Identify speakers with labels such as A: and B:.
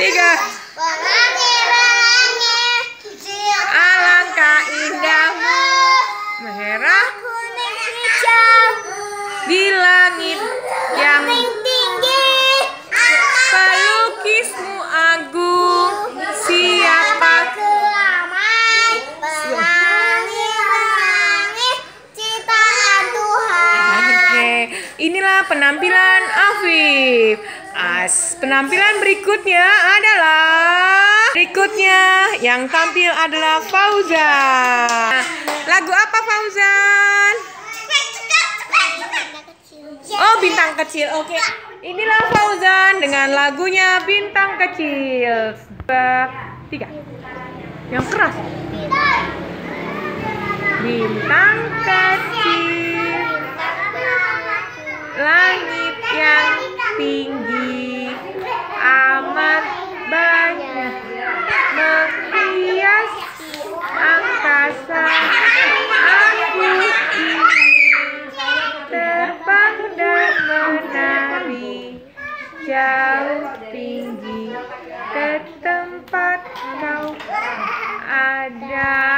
A: tiga. Alangkah indahmu merah di langit yang pelukismu agung. Siapa Oke, inilah penampilan Afif. As, penampilan berikutnya adalah berikutnya yang tampil adalah Fauzan. Lagu apa Fauzan? Oh, bintang kecil. Oke. Inilah Fauzan dengan lagunya Bintang Kecil. Dua, tiga. Yang keras. Bintang kecil, langit yang tinggi, jauh tinggi ke tempat kau ada.